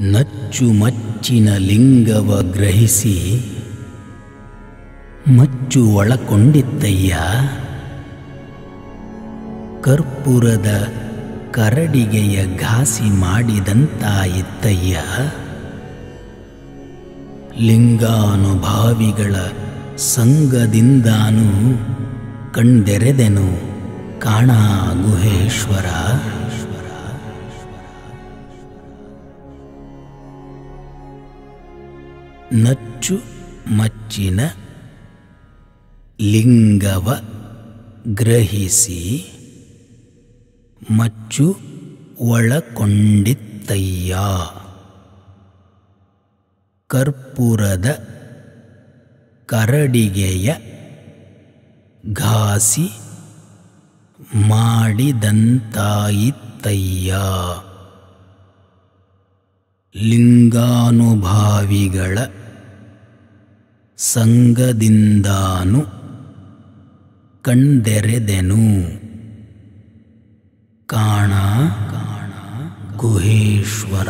ನಚ್ಚುಮಚ್ಚಿನ ಲಿಂಗವ ಗ್ರಹಿಸಿ ಮಚ್ಚು ಒಳಕೊಂಡಿತ್ತಯ್ಯ. ಕರ್ಪೂರದ ಕರಡಿಗೆಯ ಘಾಸಿ ಮಾಡಿದಂತಾಯಿತ್ತಯ್ಯ. ಲಿಂಗಾನುಭಾವಿಗಳ ಸಂಗದಿಂದಾನು ಕಣ್ದೆರೆದೆನು ಕಾಣಾ ಗುಹೇಶ್ವರ. ನಚ್ಚು ಮಚ್ಚಿನ ಲಿಂಗವ ಗ್ರಹಿಸಿ ಮಚ್ಚು ಒಳಕೊಂಡಿತ್ತಯ್ಯ. ಕರ್ಪೂರದ ಕರಡಿಗೆಯ ಘಾಸಿ ಮಾಡಿದಂತಾಯಿತ್ತಯ್ಯ. ಲಿಂಗಾನುಭಾವಿಗಳ ಸಂಗದಿಂದಾನು ಕಂಡೆರೆದೆನು. ಕಾಣ ಕಾಣ ಗುಹೇಶ್ವರ.